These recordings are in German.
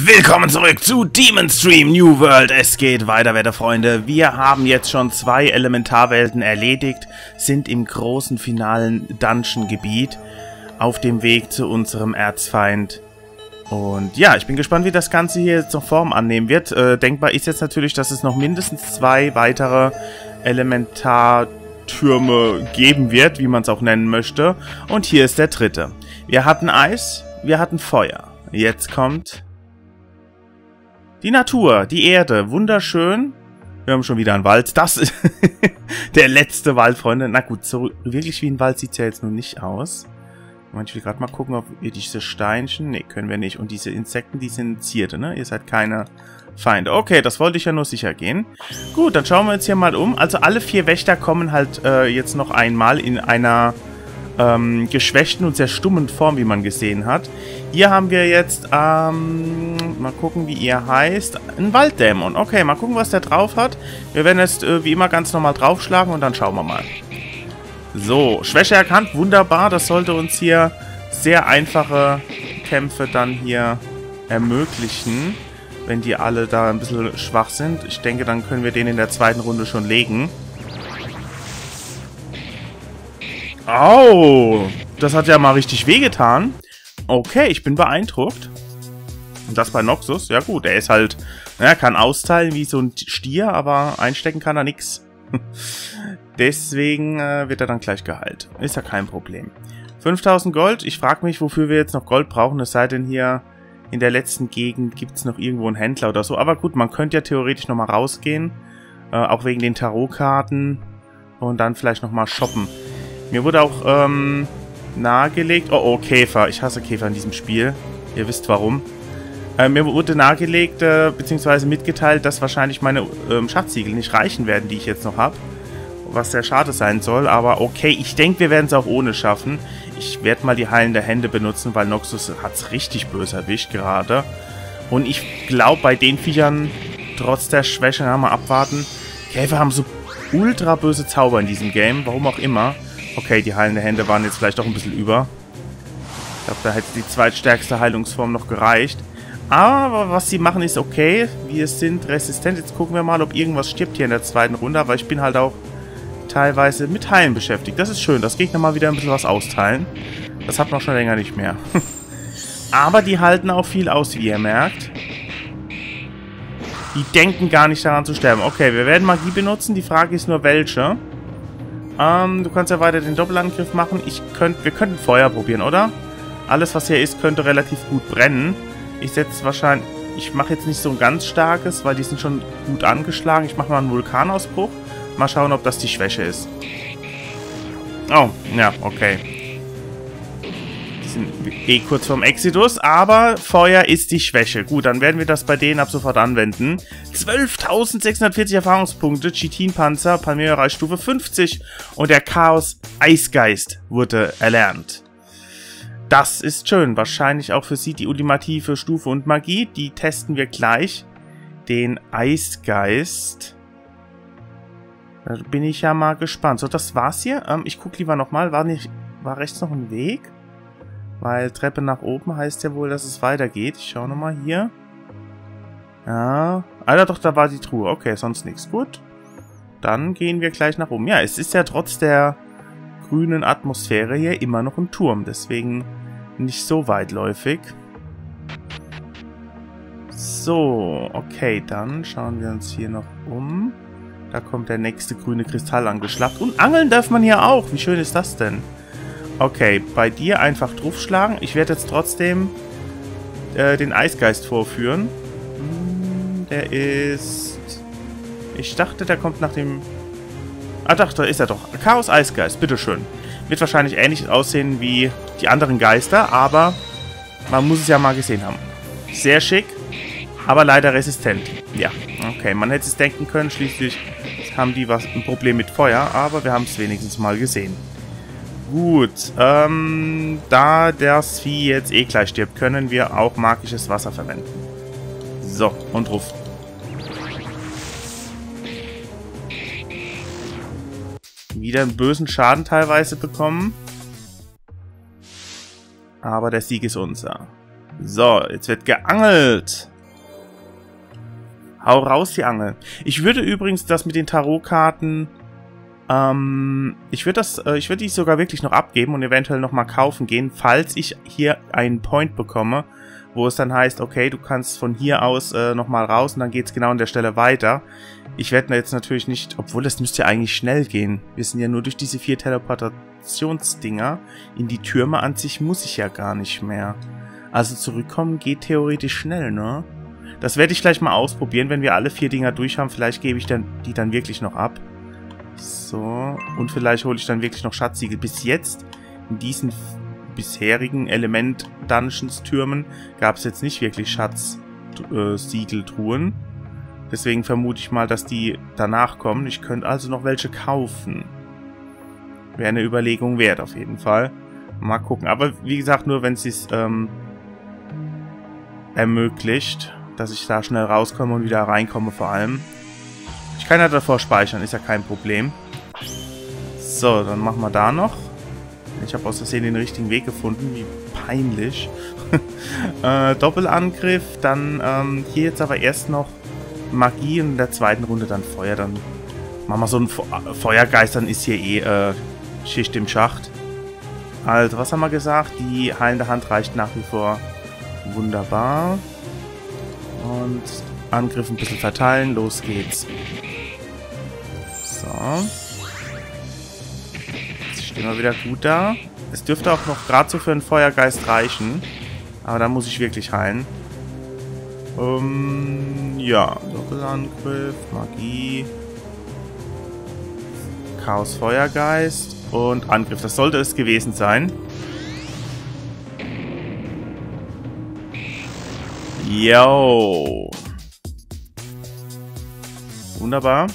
Willkommen zurück zu Demon Stream New World. Es geht weiter, werte Freunde. Wir haben jetzt schon zwei Elementarwelten erledigt, sind im großen finalen Dungeon-Gebiet auf dem Weg zu unserem Erzfeind. Und ja, ich bin gespannt, wie das Ganze hier noch Form annehmen wird. Äh, denkbar ist jetzt natürlich, dass es noch mindestens zwei weitere Elementartürme geben wird, wie man es auch nennen möchte. Und hier ist der dritte. Wir hatten Eis, wir hatten Feuer. Jetzt kommt die Natur, die Erde, wunderschön. Wir haben schon wieder einen Wald. Das ist der letzte Wald, Freunde. Na gut, so wirklich wie ein Wald sieht es ja jetzt nun nicht aus. Ich will gerade mal gucken, ob wir diese Steinchen... Ne, können wir nicht. Und diese Insekten, die sind Zierte, ne? Ihr seid keine Feinde. Okay, das wollte ich ja nur sicher gehen. Gut, dann schauen wir uns hier mal um. Also alle vier Wächter kommen halt äh, jetzt noch einmal in einer ähm, geschwächten und sehr stummen Form, wie man gesehen hat. Hier haben wir jetzt, ähm, mal gucken, wie ihr heißt, ein Walddämon. Okay, mal gucken, was der drauf hat. Wir werden jetzt äh, wie immer ganz normal draufschlagen und dann schauen wir mal. So, Schwäche erkannt, wunderbar. Das sollte uns hier sehr einfache Kämpfe dann hier ermöglichen, wenn die alle da ein bisschen schwach sind. Ich denke, dann können wir den in der zweiten Runde schon legen. Au! Das hat ja mal richtig wehgetan. Okay, ich bin beeindruckt. Und das bei Noxus? Ja gut, er ist halt... Er kann austeilen wie so ein Stier, aber einstecken kann er nix. Deswegen äh, wird er dann gleich geheilt. Ist ja kein Problem. 5000 Gold. Ich frage mich, wofür wir jetzt noch Gold brauchen. Es sei denn, hier in der letzten Gegend gibt es noch irgendwo einen Händler oder so. Aber gut, man könnte ja theoretisch nochmal rausgehen. Äh, auch wegen den Tarotkarten. Und dann vielleicht nochmal shoppen. Mir wurde auch ähm, nahegelegt... Oh, oh, Käfer. Ich hasse Käfer in diesem Spiel. Ihr wisst warum. Äh, mir wurde nahegelegt, äh, beziehungsweise mitgeteilt, dass wahrscheinlich meine ähm, Schatzsiegel nicht reichen werden, die ich jetzt noch habe. Was sehr schade sein soll. Aber okay, ich denke, wir werden es auch ohne schaffen. Ich werde mal die heilende Hände benutzen, weil Noxus hat es richtig böse erwischt gerade. Und ich glaube, bei den Viechern, trotz der Schwäche, ja, mal abwarten. Käfer haben so ultra böse Zauber in diesem Game, warum auch immer. Okay, die heilende Hände waren jetzt vielleicht auch ein bisschen über. Ich glaube, da hätte die zweitstärkste Heilungsform noch gereicht. Aber was sie machen ist okay. Wir sind resistent. Jetzt gucken wir mal, ob irgendwas stirbt hier in der zweiten Runde. Aber ich bin halt auch teilweise mit Heilen beschäftigt. Das ist schön, dass Gegner mal wieder ein bisschen was austeilen. Das hat man schon länger nicht mehr. aber die halten auch viel aus, wie ihr merkt. Die denken gar nicht daran zu sterben. Okay, wir werden Magie benutzen. Die Frage ist nur, welche. Ähm, du kannst ja weiter den Doppelangriff machen. Ich könnt, wir könnten Feuer probieren, oder? Alles, was hier ist, könnte relativ gut brennen. Ich setze wahrscheinlich... Ich mache jetzt nicht so ein ganz starkes, weil die sind schon gut angeschlagen. Ich mache mal einen Vulkanausbruch. Mal schauen, ob das die Schwäche ist. Oh, ja, okay sind eh kurz vorm Exodus, aber Feuer ist die Schwäche. Gut, dann werden wir das bei denen ab sofort anwenden. 12.640 Erfahrungspunkte, Chitin-Panzer, Palmyra Stufe 50 und der Chaos Eisgeist wurde erlernt. Das ist schön. Wahrscheinlich auch für sie die ultimative Stufe und Magie. Die testen wir gleich. Den Eisgeist. Da bin ich ja mal gespannt. So, das war's hier. Ähm, ich guck lieber nochmal. War, war rechts noch ein Weg? Weil Treppe nach oben heißt ja wohl, dass es weitergeht. Ich schaue nochmal hier. Ja. Alter, doch, da war die Truhe. Okay, sonst nichts. Gut. Dann gehen wir gleich nach oben. Ja, es ist ja trotz der grünen Atmosphäre hier immer noch ein Turm. Deswegen nicht so weitläufig. So, okay, dann schauen wir uns hier noch um. Da kommt der nächste grüne Kristall angeschlappt. Und angeln darf man hier auch. Wie schön ist das denn? Okay, bei dir einfach draufschlagen. Ich werde jetzt trotzdem äh, den Eisgeist vorführen. Hm, der ist... Ich dachte, der kommt nach dem... Ah, doch, da ist er doch. Chaos Eisgeist, bitteschön. Wird wahrscheinlich ähnlich aussehen wie die anderen Geister, aber man muss es ja mal gesehen haben. Sehr schick, aber leider resistent. Ja, okay, man hätte es denken können, schließlich haben die was ein Problem mit Feuer, aber wir haben es wenigstens mal gesehen. Gut, ähm, da das Vieh jetzt eh gleich stirbt, können wir auch magisches Wasser verwenden. So, und ruf. Wieder einen bösen Schaden teilweise bekommen. Aber der Sieg ist unser. So, jetzt wird geangelt. Hau raus, die Angel. Ich würde übrigens das mit den Tarotkarten... Ähm, ich würde das, äh, ich würde die sogar wirklich noch abgeben und eventuell nochmal kaufen gehen, falls ich hier einen Point bekomme, wo es dann heißt, okay, du kannst von hier aus äh, nochmal raus und dann geht es genau an der Stelle weiter. Ich werde jetzt natürlich nicht, obwohl das müsste ja eigentlich schnell gehen. Wir sind ja nur durch diese vier Teleportationsdinger. In die Türme an sich muss ich ja gar nicht mehr. Also zurückkommen geht theoretisch schnell, ne? Das werde ich gleich mal ausprobieren, wenn wir alle vier Dinger durch haben. Vielleicht gebe ich dann die dann wirklich noch ab. So, und vielleicht hole ich dann wirklich noch Schatzsiegel. Bis jetzt, in diesen bisherigen Element-Dungeons-Türmen, gab es jetzt nicht wirklich Schatzsiegeltruhen. Deswegen vermute ich mal, dass die danach kommen. Ich könnte also noch welche kaufen. Wäre eine Überlegung wert, auf jeden Fall. Mal gucken. Aber wie gesagt, nur wenn sie es ähm, ermöglicht dass ich da schnell rauskomme und wieder reinkomme vor allem. Ich kann ja davor speichern, ist ja kein Problem. So, dann machen wir da noch. Ich habe aus Versehen den richtigen Weg gefunden, wie peinlich. äh, Doppelangriff, dann ähm, hier jetzt aber erst noch Magie und in der zweiten Runde dann Feuer. Dann machen wir so einen Fe Feuergeist, dann ist hier eh äh, Schicht im Schacht. Also, was haben wir gesagt? Die heilende Hand reicht nach wie vor wunderbar. Und Angriff ein bisschen verteilen. Los geht's. So. Jetzt stehen wir wieder gut da. Es dürfte auch noch gerade so für einen Feuergeist reichen. Aber da muss ich wirklich heilen. Um, ja, Doppelangriff, Magie, Chaos Feuergeist und Angriff. Das sollte es gewesen sein. Yo. Wunderbar.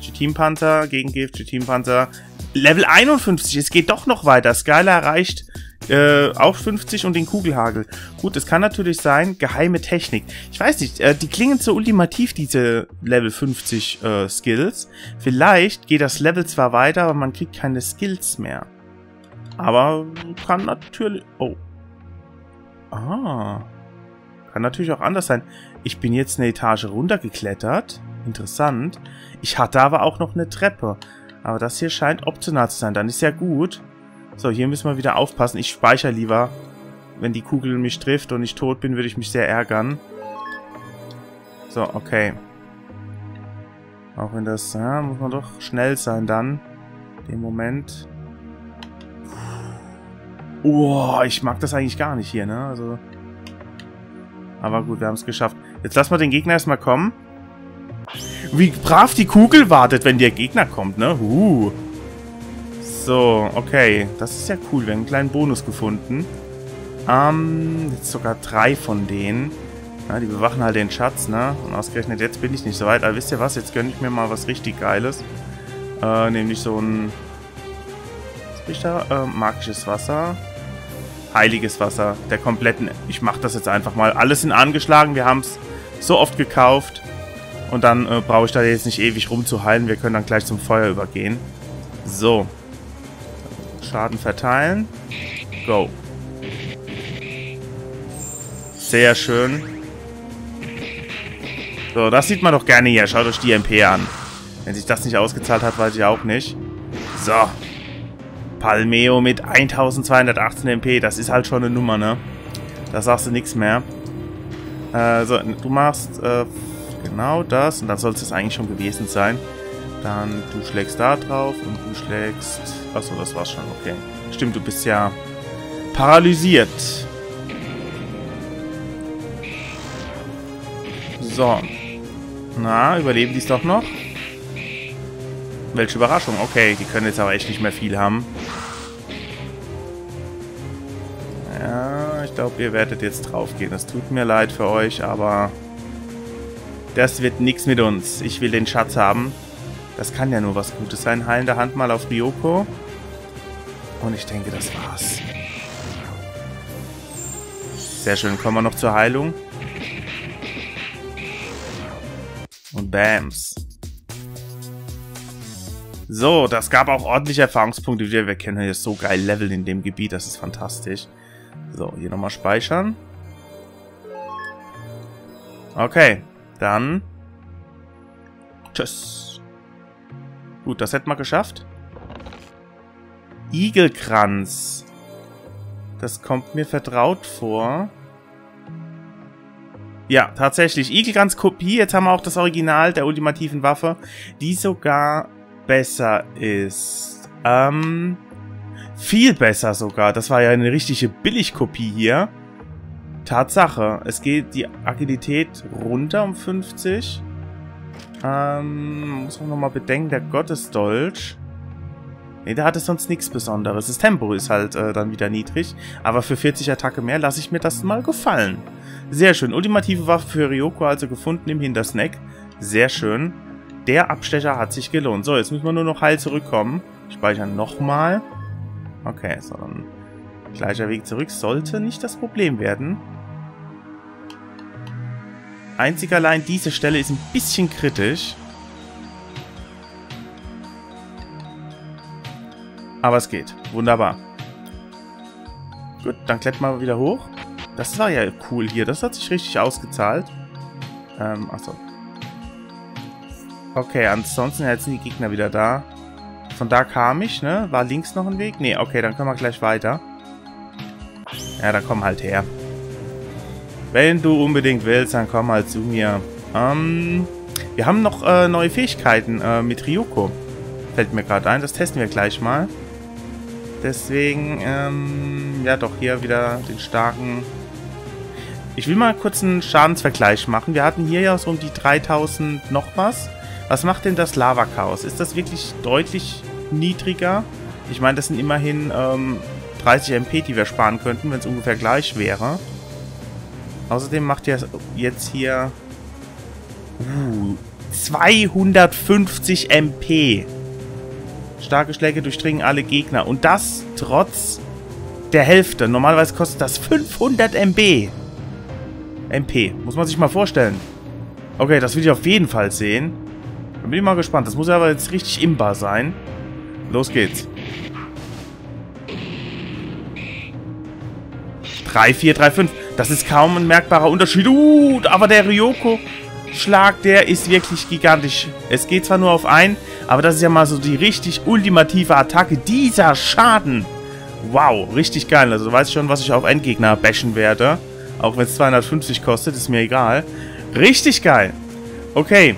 G-Team Panther gegen Gift, G-Team Panther. Level 51, es geht doch noch weiter. Skylar erreicht äh, auch 50 und den Kugelhagel. Gut, es kann natürlich sein, geheime Technik. Ich weiß nicht, äh, die klingen so ultimativ, diese Level 50 äh, Skills. Vielleicht geht das Level zwar weiter, aber man kriegt keine Skills mehr. Aber kann natürlich... Oh. Ah. Kann natürlich auch anders sein. Ich bin jetzt eine Etage runtergeklettert. Interessant. Ich hatte aber auch noch eine Treppe. Aber das hier scheint optional zu sein. Dann ist ja gut. So, hier müssen wir wieder aufpassen. Ich speichere lieber. Wenn die Kugel mich trifft und ich tot bin, würde ich mich sehr ärgern. So, okay. Auch wenn das... Ja, muss man doch schnell sein dann. Den Moment. Oh, ich mag das eigentlich gar nicht hier, ne? Also... Aber gut, wir haben es geschafft. Jetzt lassen wir den Gegner erstmal kommen. Wie brav die Kugel wartet, wenn der Gegner kommt, ne? Uh. So, okay. Das ist ja cool. Wir haben einen kleinen Bonus gefunden. Ähm, jetzt sogar drei von denen. Ja, die bewachen halt den Schatz, ne? Und ausgerechnet jetzt bin ich nicht so weit. Aber wisst ihr was? Jetzt gönne ich mir mal was richtig Geiles. Äh, nämlich so ein... Was riecht da? Äh, magisches Wasser heiliges Wasser der kompletten... Ich mache das jetzt einfach mal. Alles sind angeschlagen. Wir haben es so oft gekauft. Und dann äh, brauche ich da jetzt nicht ewig rumzuheilen. Wir können dann gleich zum Feuer übergehen. So. Schaden verteilen. Go. Sehr schön. So, das sieht man doch gerne hier. Schaut euch die MP an. Wenn sich das nicht ausgezahlt hat, weiß ich auch nicht. So. Palmeo mit 1218 MP, das ist halt schon eine Nummer, ne? Da sagst du nichts mehr. Äh, so, du machst äh, genau das und dann soll es eigentlich schon gewesen sein. Dann du schlägst da drauf und du schlägst... Achso, das war's schon, okay. Stimmt, du bist ja paralysiert. So. Na, überleben die es doch noch? Welche Überraschung. Okay, die können jetzt aber echt nicht mehr viel haben. Ja, ich glaube, ihr werdet jetzt draufgehen. Das tut mir leid für euch, aber das wird nichts mit uns. Ich will den Schatz haben. Das kann ja nur was Gutes sein. Heilende Hand mal auf Ryoko. Und ich denke, das war's. Sehr schön. Kommen wir noch zur Heilung. Und Bams. So, das gab auch ordentliche Erfahrungspunkte. Wir kennen hier so geil Level in dem Gebiet. Das ist fantastisch. So, hier nochmal speichern. Okay, dann... Tschüss. Gut, das hätten wir geschafft. Igelkranz. Das kommt mir vertraut vor. Ja, tatsächlich. Igelkranz-Kopie. Jetzt haben wir auch das Original der ultimativen Waffe, die sogar besser ist. Ähm, viel besser sogar. Das war ja eine richtige Billigkopie hier. Tatsache. Es geht die Agilität runter um 50. Ähm, muss man nochmal bedenken, der Gottesdolch. Ne, da hat es sonst nichts Besonderes. Das Tempo ist halt äh, dann wieder niedrig. Aber für 40 Attacke mehr lasse ich mir das mal gefallen. Sehr schön. Ultimative Waffe für Ryoko also gefunden im Hintersnack. Sehr schön. Der Abstecher hat sich gelohnt. So, jetzt müssen wir nur noch heil zurückkommen. Speichern nochmal. Okay, so dann gleicher Weg zurück. Sollte nicht das Problem werden. Einzig allein diese Stelle ist ein bisschen kritisch. Aber es geht. Wunderbar. Gut, dann klettern wir wieder hoch. Das war ja cool hier. Das hat sich richtig ausgezahlt. Ähm, achso. Okay, ansonsten jetzt sind die Gegner wieder da. Von da kam ich, ne? War links noch ein Weg? Ne, okay, dann können wir gleich weiter. Ja, dann komm halt her. Wenn du unbedingt willst, dann komm halt zu mir. Ähm, wir haben noch äh, neue Fähigkeiten äh, mit Ryuko. Fällt mir gerade ein. Das testen wir gleich mal. Deswegen, ähm, ja doch, hier wieder den starken... Ich will mal kurz einen Schadensvergleich machen. Wir hatten hier ja so um die 3000 noch was. Was macht denn das Lava-Chaos? Ist das wirklich deutlich niedriger? Ich meine, das sind immerhin ähm, 30 MP, die wir sparen könnten, wenn es ungefähr gleich wäre. Außerdem macht er jetzt hier uh, 250 MP. Starke Schläge durchdringen alle Gegner. Und das trotz der Hälfte. Normalerweise kostet das 500 MB. MP. Muss man sich mal vorstellen. Okay, das will ich auf jeden Fall sehen. Dann bin ich mal gespannt. Das muss aber jetzt richtig imbar sein. Los geht's. 3, 4, 3, 5. Das ist kaum ein merkbarer Unterschied. Uh, aber der Ryoko-Schlag, der ist wirklich gigantisch. Es geht zwar nur auf ein, aber das ist ja mal so die richtig ultimative Attacke. Dieser Schaden. Wow, richtig geil. Also du weißt schon, was ich auf Endgegner bashen werde. Auch wenn es 250 kostet, ist mir egal. Richtig geil. Okay.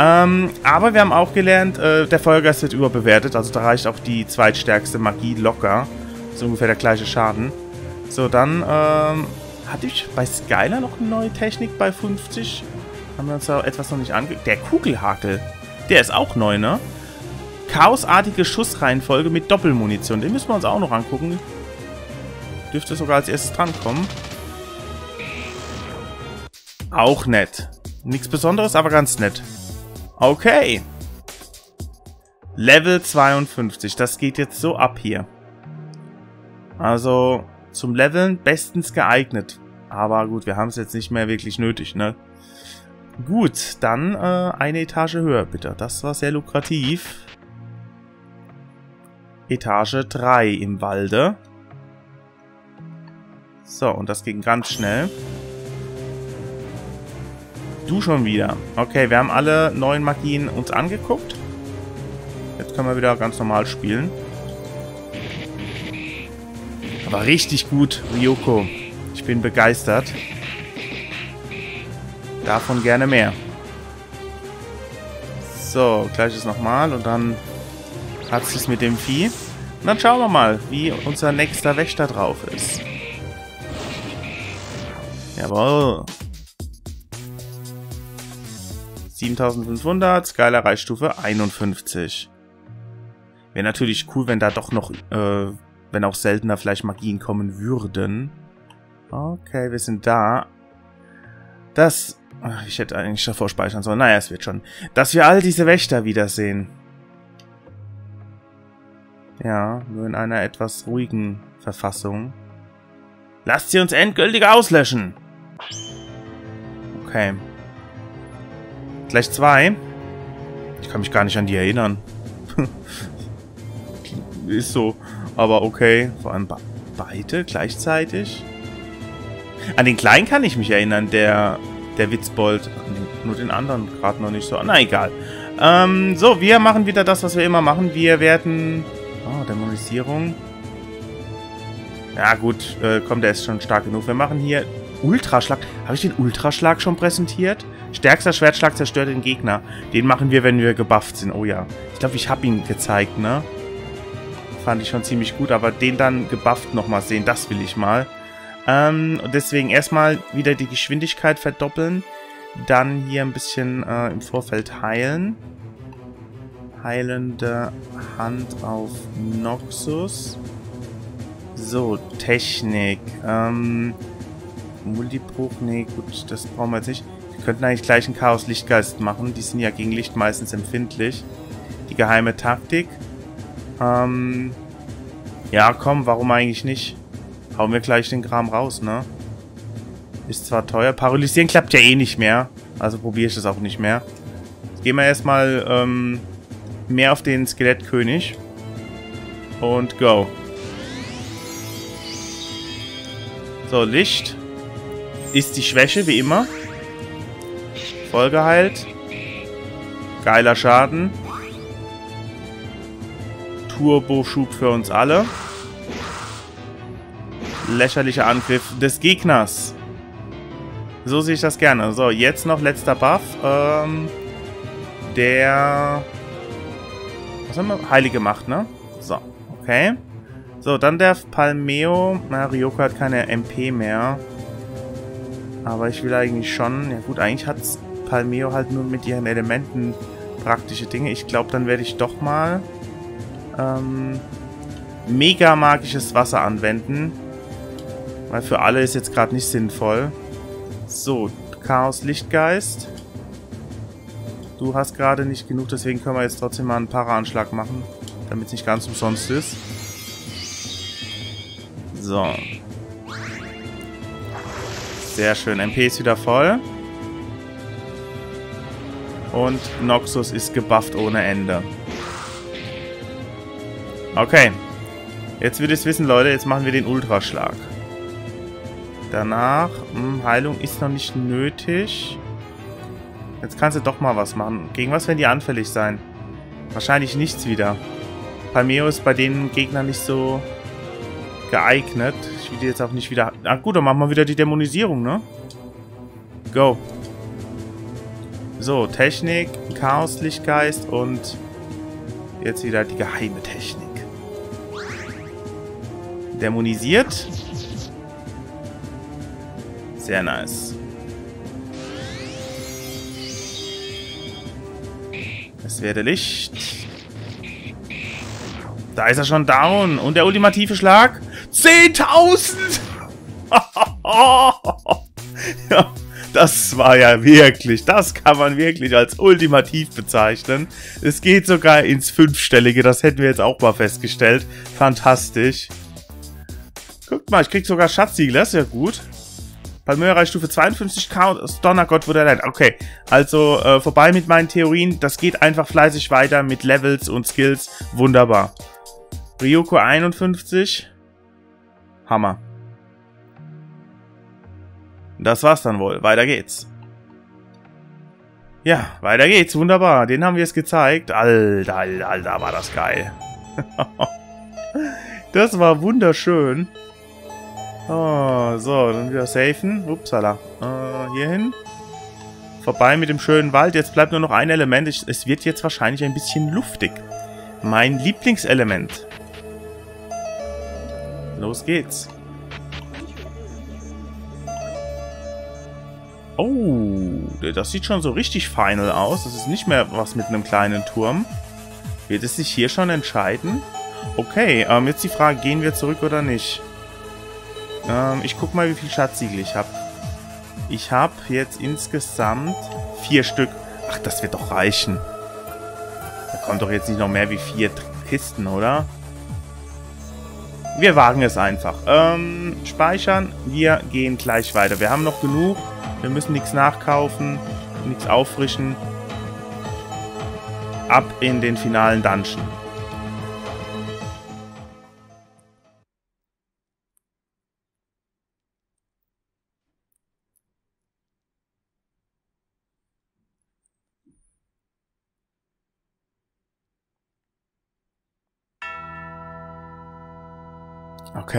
Ähm, aber wir haben auch gelernt, äh, der Feuergeist wird überbewertet. Also da reicht auch die zweitstärkste Magie locker. So ungefähr der gleiche Schaden. So, dann, ähm, hatte ich bei Skyler noch eine neue Technik bei 50? Haben wir uns da etwas noch nicht angeguckt? Der Kugelhakel. Der ist auch neu, ne? Chaosartige Schussreihenfolge mit Doppelmunition. Den müssen wir uns auch noch angucken. Dürfte sogar als erstes drankommen. Auch nett. Nichts Besonderes, aber ganz nett. Okay. Level 52. Das geht jetzt so ab hier. Also zum Leveln bestens geeignet. Aber gut, wir haben es jetzt nicht mehr wirklich nötig, ne? Gut, dann äh, eine Etage höher, bitte. Das war sehr lukrativ. Etage 3 im Walde. So, und das ging ganz schnell. Du schon wieder. Okay, wir haben alle neuen Magien uns angeguckt. Jetzt können wir wieder ganz normal spielen. Aber richtig gut, Ryoko. Ich bin begeistert. Davon gerne mehr. So, gleiches nochmal und dann hat es mit dem Vieh. Und dann schauen wir mal, wie unser nächster Wächter drauf ist. Jawohl. 7500, Skyler Reichstufe 51. Wäre natürlich cool, wenn da doch noch, äh, wenn auch seltener vielleicht Magien kommen würden. Okay, wir sind da. Das Ach, ich hätte eigentlich davor speichern sollen. Naja, es wird schon. Dass wir all diese Wächter wiedersehen. Ja, nur in einer etwas ruhigen Verfassung. Lasst sie uns endgültig auslöschen! Okay. Gleich zwei. Ich kann mich gar nicht an die erinnern. Ist so. Aber okay. Vor allem beide gleichzeitig. An den kleinen kann ich mich erinnern, der Der Witzbold. Nur den anderen gerade noch nicht so. Na, egal. Ähm, so, wir machen wieder das, was wir immer machen. Wir werden... Oh, Dämonisierung. Ja, gut. Äh, komm, der ist schon stark genug. Wir machen hier Ultraschlag. Habe ich den Ultraschlag schon präsentiert? Stärkster Schwertschlag zerstört den Gegner. Den machen wir, wenn wir gebufft sind. Oh ja. Ich glaube, ich habe ihn gezeigt, ne? Fand ich schon ziemlich gut. Aber den dann gebufft nochmal sehen, das will ich mal. Ähm, deswegen erstmal wieder die Geschwindigkeit verdoppeln. Dann hier ein bisschen äh, im Vorfeld heilen. Heilende Hand auf Noxus. So, Technik. Ähm, Multibruch, nee, gut, das brauchen wir jetzt nicht. Wir könnten eigentlich gleich einen Chaos-Lichtgeist machen. Die sind ja gegen Licht meistens empfindlich. Die geheime Taktik. Ähm, ja, komm, warum eigentlich nicht? Hauen wir gleich den Kram raus, ne? Ist zwar teuer. Paralysieren klappt ja eh nicht mehr. Also probiere ich das auch nicht mehr. Jetzt gehen wir erstmal ähm, mehr auf den Skelettkönig. Und go. So, Licht. Ist die Schwäche, wie immer. Voll geheilt. Geiler Schaden. Turbo-Schub für uns alle. Lächerlicher Angriff des Gegners. So sehe ich das gerne. So, jetzt noch letzter Buff. Ähm, der... Was haben wir? Heilige Macht, ne? So, okay. So, dann der Palmeo. Na, Ryoko hat keine MP mehr. Aber ich will eigentlich schon... Ja gut, eigentlich hat Palmeo halt nur mit ihren Elementen praktische Dinge. Ich glaube, dann werde ich doch mal ähm, mega magisches Wasser anwenden. Weil für alle ist jetzt gerade nicht sinnvoll. So, Chaos Lichtgeist. Du hast gerade nicht genug, deswegen können wir jetzt trotzdem mal einen Para-Anschlag machen, damit es nicht ganz umsonst ist. So. Sehr schön. MP ist wieder voll. Und Noxus ist gebufft ohne Ende. Okay. Jetzt wird es wissen, Leute. Jetzt machen wir den Ultraschlag. Danach, mh, hm, Heilung ist noch nicht nötig. Jetzt kannst du doch mal was machen. Gegen was werden die anfällig sein? Wahrscheinlich nichts wieder. Palmeo ist bei den Gegnern nicht so geeignet. Ich will die jetzt auch nicht wieder... Ah gut, dann machen wir wieder die Dämonisierung, ne? Go. So, Technik, Chaos, Lichtgeist und jetzt wieder die geheime Technik. Dämonisiert. Sehr nice. Es werde Licht. Da ist er schon down. Und der ultimative Schlag? 10.000! ja, das war ja wirklich, das kann man wirklich als ultimativ bezeichnen. Es geht sogar ins Fünfstellige, das hätten wir jetzt auch mal festgestellt. Fantastisch. Guckt mal, ich krieg sogar Schatzsiegel, das ist ja gut. Palmyra Stufe 52k, Donnergott wurde erlernt. Okay, also äh, vorbei mit meinen Theorien. Das geht einfach fleißig weiter mit Levels und Skills. Wunderbar. Ryoko 51. Hammer. Das war's dann wohl. Weiter geht's. Ja, weiter geht's. Wunderbar. Den haben wir es gezeigt. Alter, alter, alter, war das geil. das war wunderschön. Oh, so, dann wieder safen. Upsala. Äh, hier hin. Vorbei mit dem schönen Wald. Jetzt bleibt nur noch ein Element. Es wird jetzt wahrscheinlich ein bisschen luftig. Mein Lieblingselement. Los geht's. Oh, das sieht schon so richtig final aus. Das ist nicht mehr was mit einem kleinen Turm. Wird es sich hier schon entscheiden? Okay, ähm, jetzt die Frage, gehen wir zurück oder nicht? Ähm, ich guck mal, wie viel Schatzsiegel ich habe. Ich habe jetzt insgesamt vier Stück. Ach, das wird doch reichen. Da kommt doch jetzt nicht noch mehr wie vier Kisten, oder? Wir wagen es einfach. Ähm, speichern. Wir gehen gleich weiter. Wir haben noch genug. Wir müssen nichts nachkaufen, nichts auffrischen. Ab in den finalen Dungeon.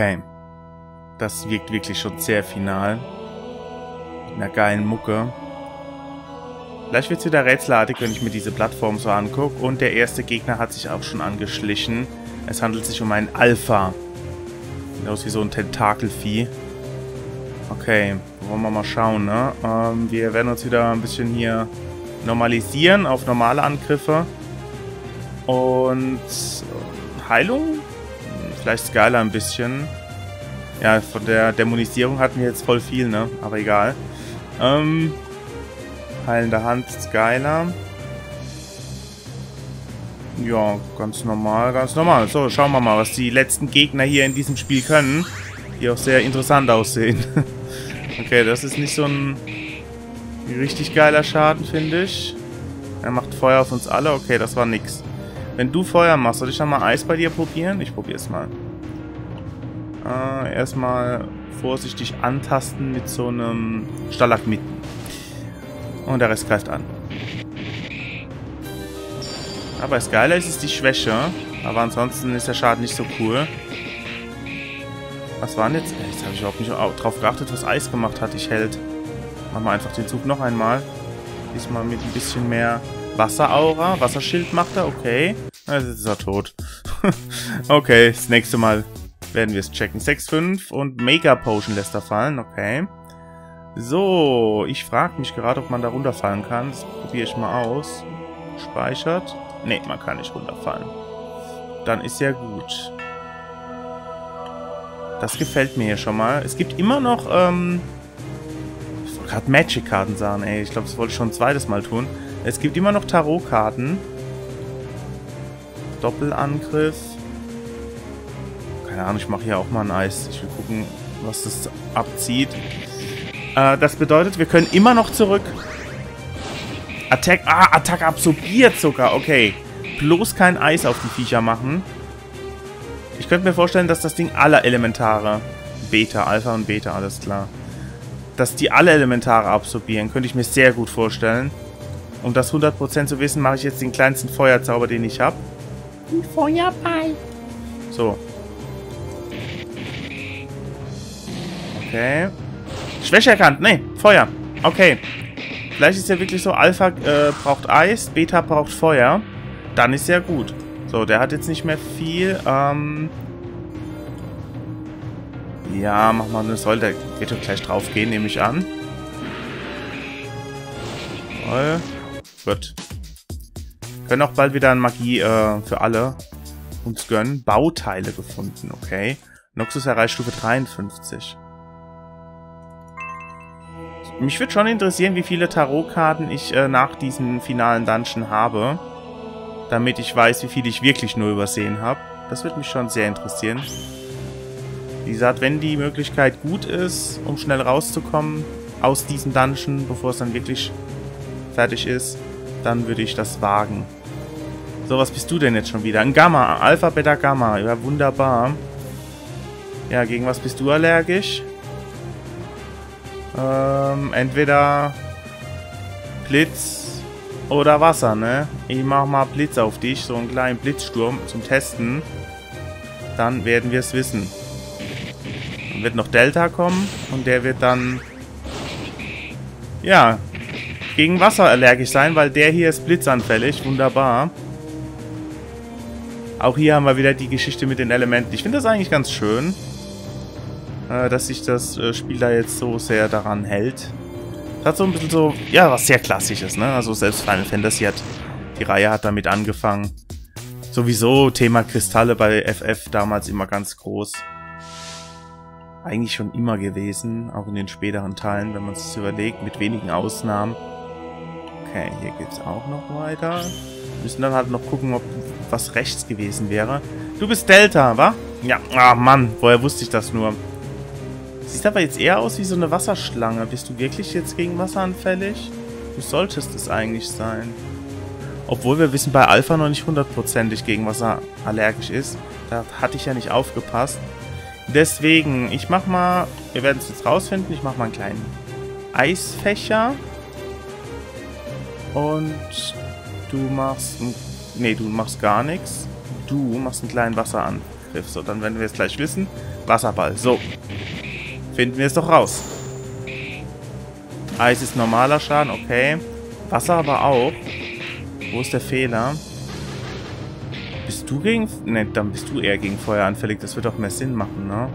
Okay. Das wirkt wirklich schon sehr final. In einer geilen Mucke. Vielleicht wird es wieder rätselartig, wenn ich mir diese Plattform so angucke. Und der erste Gegner hat sich auch schon angeschlichen. Es handelt sich um einen Alpha. Sieht aus wie so ein Tentakelvieh. Okay, wollen wir mal schauen, ne? Ähm, wir werden uns wieder ein bisschen hier normalisieren auf normale Angriffe. Und Heilung? Vielleicht Skylar ein bisschen. Ja, von der Dämonisierung hatten wir jetzt voll viel, ne? Aber egal. Ähm, heilende Hand, Skylar. Ja, ganz normal, ganz normal. So, schauen wir mal, was die letzten Gegner hier in diesem Spiel können. Die auch sehr interessant aussehen. okay, das ist nicht so ein richtig geiler Schaden, finde ich. Er macht Feuer auf uns alle. Okay, das war nix. Wenn du Feuer machst, soll ich dann mal Eis bei dir probieren? Ich probiere es mal. Äh, erstmal vorsichtig antasten mit so einem Stalagmiten. Und der Rest greift an. Aber das Geile ist, ist die Schwäche. Aber ansonsten ist der Schaden nicht so cool. Was waren jetzt? Jetzt habe ich überhaupt nicht drauf geachtet, was Eis gemacht hat. Ich hält. Machen wir einfach den Zug noch einmal. Diesmal mit ein bisschen mehr Wasseraura. Wasserschild macht er, okay. Jetzt ist er tot. okay, das nächste Mal werden wir es checken. 6,5 und Mega Potion lässt er fallen, okay. So, ich frage mich gerade, ob man da runterfallen kann. Das probiere ich mal aus. Speichert. Ne, man kann nicht runterfallen. Dann ist ja gut. Das gefällt mir hier schon mal. Es gibt immer noch, ähm... Ich wollte gerade Magic-Karten sagen, ey. Ich glaube, das wollte ich schon ein zweites Mal tun. Es gibt immer noch Tarot-Karten. Doppelangriff. Keine Ahnung, ich mache hier auch mal ein Eis. Ich will gucken, was das abzieht. Äh, das bedeutet, wir können immer noch zurück. Attack, ah, Attack absorbiert sogar, okay. Bloß kein Eis auf die Viecher machen. Ich könnte mir vorstellen, dass das Ding alle Elementare, Beta, Alpha und Beta, alles klar. Dass die alle Elementare absorbieren, könnte ich mir sehr gut vorstellen. Um das 100% zu wissen, mache ich jetzt den kleinsten Feuerzauber, den ich habe. Ein Feuerball. So. Okay. Schwäche erkannt. Nee, Feuer. Okay. Vielleicht ist ja wirklich so, Alpha äh, braucht Eis, Beta braucht Feuer. Dann ist ja gut. So, der hat jetzt nicht mehr viel. Ähm ja, mach mal eine Säule. Der wird doch gleich drauf gehen, nehme ich an. Toll. Gut. Können auch bald wieder Magie äh, für alle uns gönnen. Bauteile gefunden, okay. Noxus erreicht Stufe 53. Mich würde schon interessieren, wie viele Tarotkarten ich äh, nach diesem finalen Dungeon habe. Damit ich weiß, wie viele ich wirklich nur übersehen habe. Das würde mich schon sehr interessieren. Wie gesagt, wenn die Möglichkeit gut ist, um schnell rauszukommen aus diesem Dungeon, bevor es dann wirklich fertig ist, dann würde ich das wagen. So, was bist du denn jetzt schon wieder? Ein Gamma. Alpha, Beta, Gamma. Ja, wunderbar. Ja, gegen was bist du allergisch? Ähm, entweder Blitz oder Wasser, ne? Ich mach mal Blitz auf dich, so einen kleinen Blitzsturm zum Testen. Dann werden wir es wissen. Dann wird noch Delta kommen und der wird dann... Ja, gegen Wasser allergisch sein, weil der hier ist blitzanfällig. Wunderbar. Auch hier haben wir wieder die Geschichte mit den Elementen. Ich finde das eigentlich ganz schön, äh, dass sich das äh, Spiel da jetzt so sehr daran hält. Das hat so ein bisschen so, ja, was sehr klassisches, ne? Also selbst Final Fantasy hat, die Reihe hat damit angefangen. Sowieso Thema Kristalle bei FF damals immer ganz groß. Eigentlich schon immer gewesen, auch in den späteren Teilen, wenn man es überlegt, mit wenigen Ausnahmen. Okay, hier geht's auch noch weiter. Wir müssen dann halt noch gucken, ob was rechts gewesen wäre. Du bist Delta, wa? Ja, ah Mann, woher wusste ich das nur? Sieht aber jetzt eher aus wie so eine Wasserschlange. Bist du wirklich jetzt gegen Wasser anfällig? Du solltest es eigentlich sein. Obwohl wir wissen bei Alpha noch nicht hundertprozentig gegen Wasser allergisch ist. Da hatte ich ja nicht aufgepasst. Deswegen, ich mach mal, wir werden es jetzt rausfinden, ich mach mal einen kleinen Eisfächer. Und du machst, nee, du machst gar nichts. Du machst einen kleinen Wasser an. Angriff. So, dann werden wir es gleich wissen. Wasserball. So. Finden wir es doch raus. Eis ist normaler Schaden, okay. Wasser aber auch. Wo ist der Fehler? Bist du gegen... Ne, dann bist du eher gegen Feuer anfällig. Das wird doch mehr Sinn machen, ne?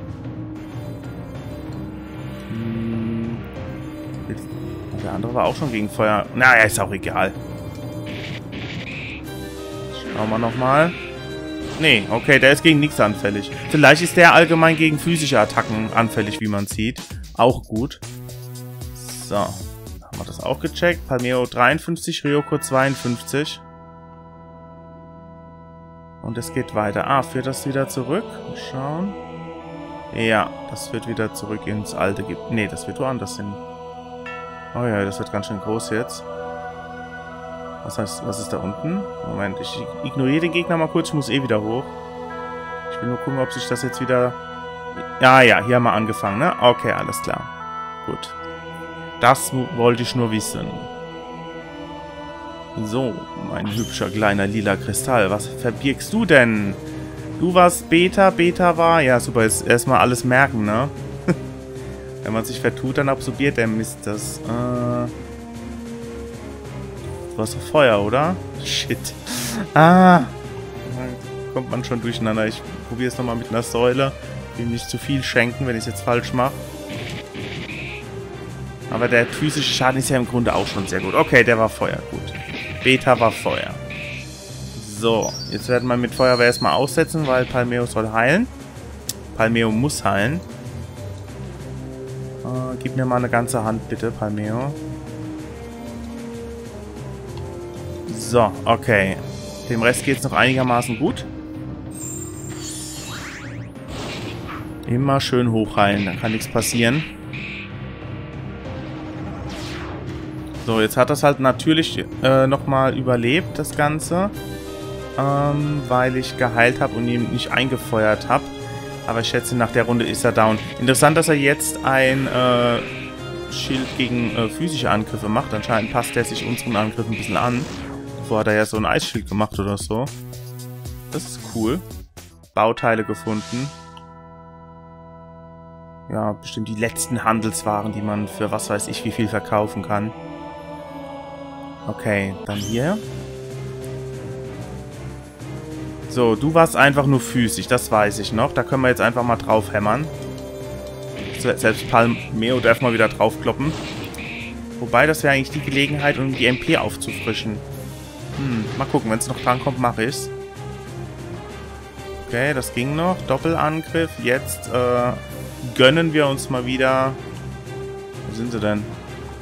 Hm. Der andere war auch schon gegen Feuer. Naja, ist auch egal. Schauen wir nochmal. Nee, okay, der ist gegen nichts anfällig. Vielleicht ist der allgemein gegen physische Attacken anfällig, wie man sieht. Auch gut. So. Haben wir das auch gecheckt. Palmeo 53, Ryoko 52. Und es geht weiter. Ah, führt das wieder zurück? Mal schauen. Ja, das wird wieder zurück ins alte Ge Nee, das wird woanders hin. Oh ja, das wird ganz schön groß jetzt. Was heißt, was ist da unten? Moment, ich ignoriere den Gegner mal kurz. Ich muss eh wieder hoch. Ich will nur gucken, ob sich das jetzt wieder... Ja, ja, hier haben wir angefangen, ne? Okay, alles klar. Gut. Das wollte ich nur wissen. So, mein hübscher kleiner lila Kristall. Was verbirgst du denn? Du warst Beta, Beta war... Ja, super, jetzt erstmal alles merken, ne? Wenn man sich vertut, dann absorbiert der Mist das. Äh... Du hast doch Feuer, oder? Shit. Ah. Dann kommt man schon durcheinander. Ich probiere es nochmal mit einer Säule. Will nicht zu viel schenken, wenn ich es jetzt falsch mache. Aber der physische Schaden ist ja im Grunde auch schon sehr gut. Okay, der war Feuer. Gut. Beta war Feuer. So, jetzt werden wir mit Feuerwehr erstmal aussetzen, weil Palmeo soll heilen. Palmeo muss heilen. Äh, gib mir mal eine ganze Hand, bitte, Palmeo. So, okay. Dem Rest geht es noch einigermaßen gut. Immer schön hochheilen, da kann nichts passieren. So, jetzt hat das halt natürlich äh, nochmal überlebt, das Ganze. Ähm, weil ich geheilt habe und ihn nicht eingefeuert habe. Aber ich schätze, nach der Runde ist er down. Interessant, dass er jetzt ein äh, Schild gegen äh, physische Angriffe macht. Anscheinend passt er sich unseren Angriffen ein bisschen an. Vorher hat er ja so ein Eisschild gemacht oder so. Das ist cool. Bauteile gefunden. Ja, bestimmt die letzten Handelswaren, die man für was weiß ich wie viel verkaufen kann. Okay, dann hier. So, du warst einfach nur physisch, das weiß ich noch. Da können wir jetzt einfach mal drauf hämmern. Selbst Palmeo darf mal wieder draufkloppen. Wobei, das wäre eigentlich die Gelegenheit, um die MP aufzufrischen. Hm, mal gucken, wenn es noch dran kommt, mache ich's. Okay, das ging noch. Doppelangriff. Jetzt äh, gönnen wir uns mal wieder... Wo sind sie denn?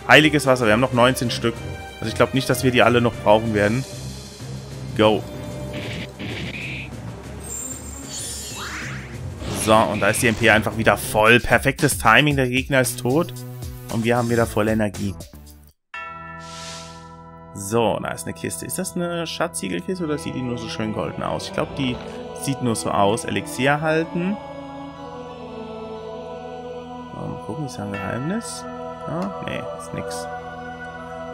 Heiliges Wasser. Wir haben noch 19 Stück. Also ich glaube nicht, dass wir die alle noch brauchen werden. Go. So, und da ist die MP einfach wieder voll. Perfektes Timing. Der Gegner ist tot. Und wir haben wieder voll Energie. So, da ist eine Kiste. Ist das eine Schatzsiegelkiste oder sieht die nur so schön golden aus? Ich glaube, die sieht nur so aus. Elixier halten. Mal gucken, ist da ein Geheimnis? Ja, nee, ist nix.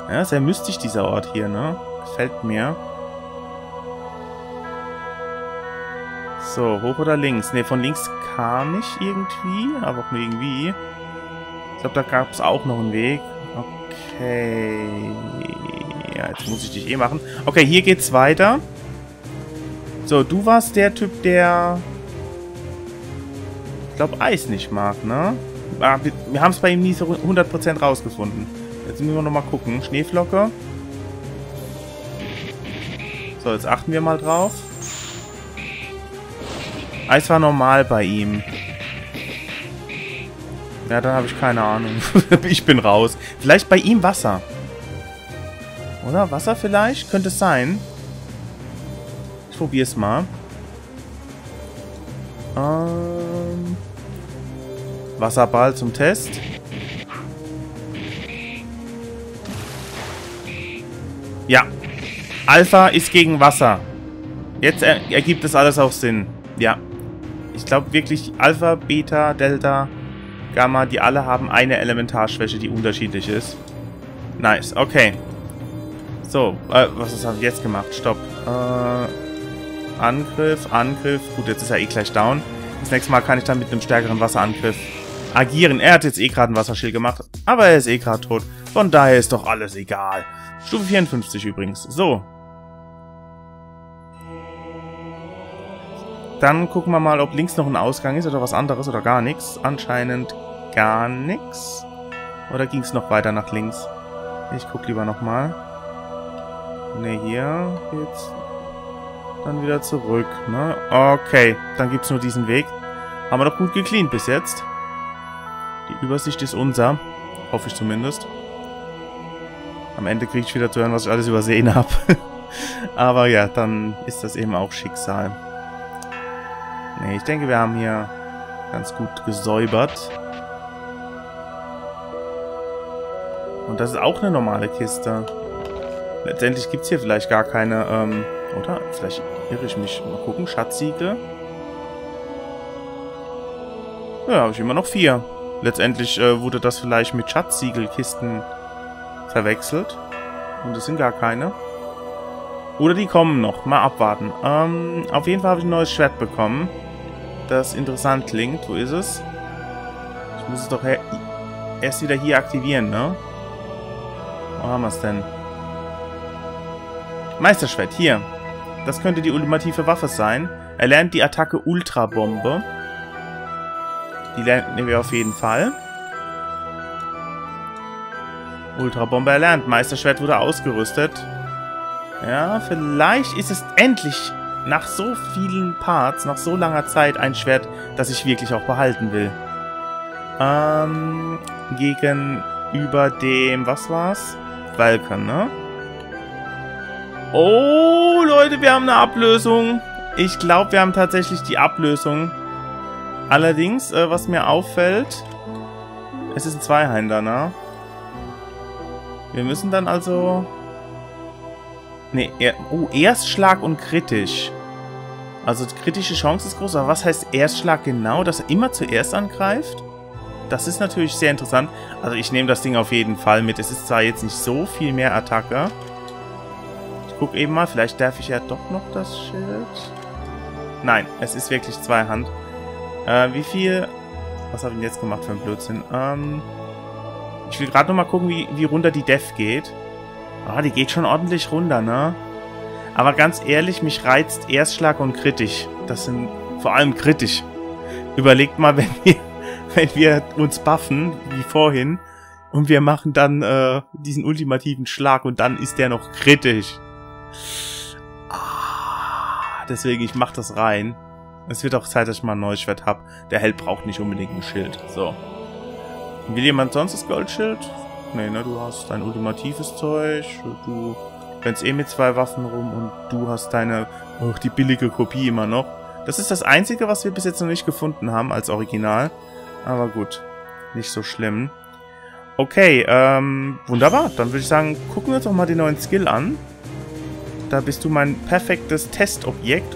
Ja, sehr mystisch dieser Ort hier, ne? Gefällt mir. So, hoch oder links? Ne, von links kam ich irgendwie, aber auch nur irgendwie. Ich glaube, da gab es auch noch einen Weg. Okay. Ja, jetzt muss ich dich eh machen. Okay, hier geht's weiter. So, du warst der Typ, der... Ich glaube, Eis nicht mag, ne? Ah, wir, wir haben es bei ihm nie so 100% rausgefunden. Jetzt müssen wir nochmal gucken. Schneeflocke. So, jetzt achten wir mal drauf. Eis war normal bei ihm. Ja, dann habe ich keine Ahnung. ich bin raus. Vielleicht bei ihm Wasser. Oder? Wasser vielleicht? Könnte es sein. Ich probiere es mal. Ähm, Wasserball zum Test. Ja. Alpha ist gegen Wasser. Jetzt er ergibt es alles auch Sinn. Ja. Ich glaube wirklich Alpha, Beta, Delta, Gamma, die alle haben eine Elementarschwäche, die unterschiedlich ist. Nice, okay. So, äh, was habe ich jetzt gemacht? Stopp. Äh, Angriff, Angriff. Gut, jetzt ist er eh gleich down. Das nächste Mal kann ich dann mit einem stärkeren Wasserangriff agieren. Er hat jetzt eh gerade einen Wasserschild gemacht, aber er ist eh gerade tot. Von daher ist doch alles egal. Stufe 54 übrigens. So. Dann gucken wir mal, ob links noch ein Ausgang ist oder was anderes oder gar nichts. Anscheinend gar nichts. Oder ging es noch weiter nach links? Ich guck lieber nochmal. Ne, hier geht's dann wieder zurück, ne? Okay, dann gibt's nur diesen Weg. Haben wir doch gut gecleant bis jetzt. Die Übersicht ist unser. Hoffe ich zumindest. Am Ende kriege ich wieder zu hören, was ich alles übersehen habe. Aber ja, dann ist das eben auch Schicksal. Ne, ich denke, wir haben hier ganz gut gesäubert. Und das ist auch eine normale Kiste. Letztendlich gibt es hier vielleicht gar keine, ähm, oder? Vielleicht irre ich mich. Mal gucken, Schatzsiegel. Ja, habe ich immer noch vier. Letztendlich äh, wurde das vielleicht mit Schatzsiegelkisten verwechselt. Und es sind gar keine. Oder die kommen noch. Mal abwarten. Ähm, auf jeden Fall habe ich ein neues Schwert bekommen. Das interessant klingt. Wo ist es? Ich muss es doch erst wieder hier aktivieren, ne? Wo haben wir es denn? Meisterschwert, hier. Das könnte die ultimative Waffe sein. Er lernt die Attacke Ultrabombe. Die lernen wir auf jeden Fall. Ultrabombe erlernt. Meisterschwert wurde ausgerüstet. Ja, vielleicht ist es endlich nach so vielen Parts, nach so langer Zeit ein Schwert, das ich wirklich auch behalten will. Ähm, gegenüber dem, was war's? Balkan, ne? Oh, Leute, wir haben eine Ablösung. Ich glaube, wir haben tatsächlich die Ablösung. Allerdings, äh, was mir auffällt, es ist ein Zweihänder, ne? Wir müssen dann also... Ne, er oh, Erstschlag und kritisch. Also die kritische Chance ist groß, aber was heißt Erstschlag genau? Dass er immer zuerst angreift? Das ist natürlich sehr interessant. Also ich nehme das Ding auf jeden Fall mit. Es ist zwar jetzt nicht so viel mehr Attacke. Ich gucke eben mal, vielleicht darf ich ja doch noch das Schild. Nein, es ist wirklich Zweihand. Äh, wie viel... Was habe ich denn jetzt gemacht für ein Blödsinn? Ähm, ich will gerade noch mal gucken, wie, wie runter die Def geht. Ah, die geht schon ordentlich runter, ne? Aber ganz ehrlich, mich reizt Erstschlag und kritisch. Das sind vor allem kritisch. Überlegt mal, wenn wir wenn wir uns buffen, wie vorhin, und wir machen dann äh, diesen ultimativen Schlag und dann ist der noch kritisch. Ah, deswegen, ich mach das rein. Es wird auch Zeit, dass ich mal ein neues Schwert hab. Der Held braucht nicht unbedingt ein Schild. So. Will jemand sonst das Goldschild? Nee, ne, du hast dein ultimatives Zeug. Du rennst eh mit zwei Waffen rum und du hast deine, oh, die billige Kopie immer noch. Das ist das Einzige, was wir bis jetzt noch nicht gefunden haben als Original. Aber gut, nicht so schlimm. Okay, ähm, wunderbar. Dann würde ich sagen, gucken wir uns doch mal den neuen Skill an. Da bist du mein perfektes Testobjekt.